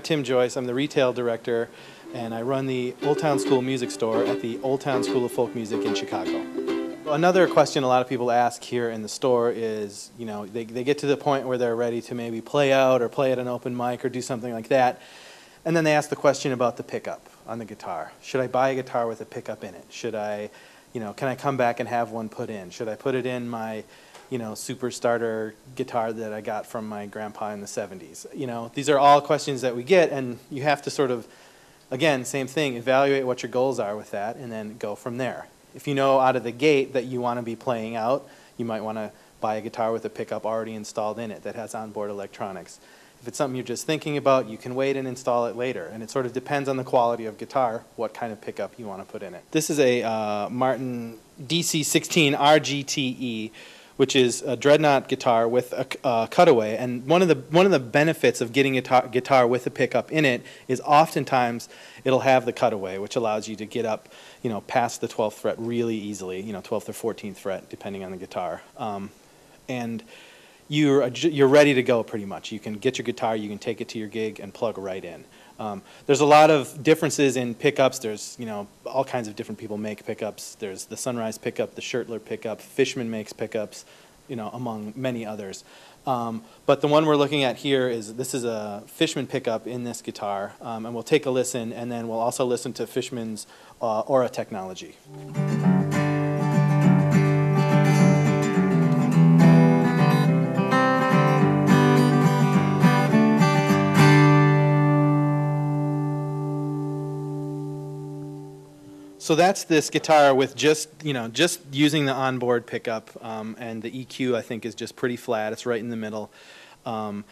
Tim Joyce. I'm the retail director, and I run the Old Town School Music Store at the Old Town School of Folk Music in Chicago. Another question a lot of people ask here in the store is, you know, they, they get to the point where they're ready to maybe play out or play at an open mic or do something like that, and then they ask the question about the pickup on the guitar. Should I buy a guitar with a pickup in it? Should I, you know, can I come back and have one put in? Should I put it in my you know, super starter guitar that I got from my grandpa in the 70s? You know, these are all questions that we get, and you have to sort of, again, same thing, evaluate what your goals are with that, and then go from there. If you know out of the gate that you want to be playing out, you might want to buy a guitar with a pickup already installed in it that has onboard electronics. If it's something you're just thinking about, you can wait and install it later. And it sort of depends on the quality of guitar, what kind of pickup you want to put in it. This is a uh, Martin DC16 RGTE which is a dreadnought guitar with a uh, cutaway. And one of the one of the benefits of getting a guitar, guitar with a pickup in it is oftentimes it'll have the cutaway, which allows you to get up, you know, past the 12th fret really easily, you know, 12th or 14th fret, depending on the guitar. Um, and you're you're ready to go pretty much. You can get your guitar, you can take it to your gig, and plug right in. Um, there's a lot of differences in pickups. There's, you know, all kinds of different people make pickups. There's the Sunrise pickup, the Schertler pickup, Fishman makes pickups, you know, among many others. Um, but the one we're looking at here is, this is a Fishman pickup in this guitar, um, and we'll take a listen, and then we'll also listen to Fishman's uh, Aura technology. So that's this guitar with just, you know, just using the onboard pickup, um, and the EQ I think is just pretty flat. It's right in the middle. Um,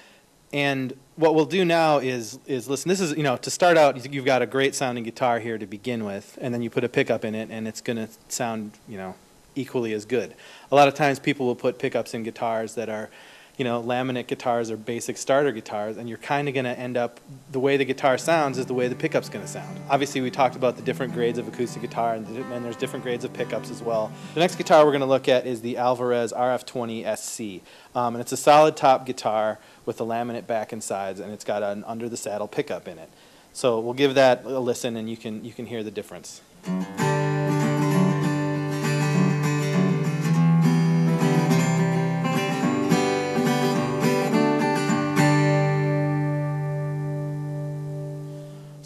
and what we'll do now is, is listen, this is, you know, to start out, you've got a great sounding guitar here to begin with, and then you put a pickup in it, and it's going to sound, you know, equally as good. A lot of times people will put pickups in guitars that are, you know, laminate guitars or basic starter guitars, and you're kind of going to end up, the way the guitar sounds is the way the pickup's going to sound. Obviously, we talked about the different grades of acoustic guitar, and, and there's different grades of pickups as well. The next guitar we're going to look at is the Alvarez RF20 SC, um, and it's a solid top guitar with a laminate back and sides, and it's got an under the saddle pickup in it. So we'll give that a listen, and you can, you can hear the difference.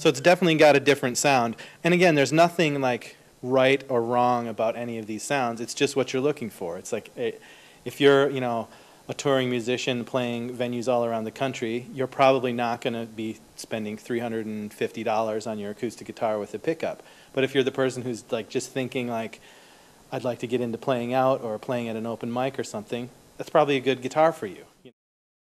So it's definitely got a different sound. And again, there's nothing like right or wrong about any of these sounds. It's just what you're looking for. It's like eh, if you're, you know, a touring musician playing venues all around the country, you're probably not going to be spending $350 on your acoustic guitar with a pickup. But if you're the person who's like just thinking like, I'd like to get into playing out or playing at an open mic or something, that's probably a good guitar for you.